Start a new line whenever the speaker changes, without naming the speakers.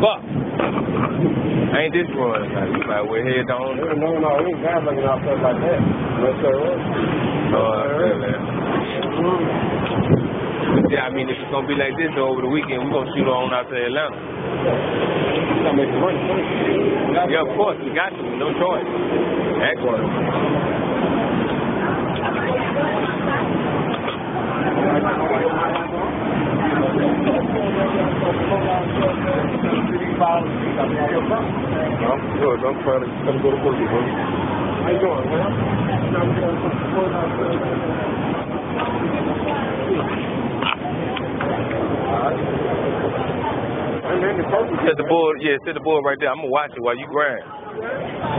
Fuck. Ain't this run? Like, you might well head down.
No, no, no, we ain't got looking out there like that. Yes, sir.
Oh, I feel that. Mm-hmm. Yeah, I mean, if it's gonna be like this over the weekend, we're gonna shoot on out to Atlanta.
Gotta make it work.
Yeah, of course, we got to. No choice. Excellent.
I'm good. I'm trying to, go to. How you doing,
the board, yeah, set the board right there. I'm gonna watch it while you grind.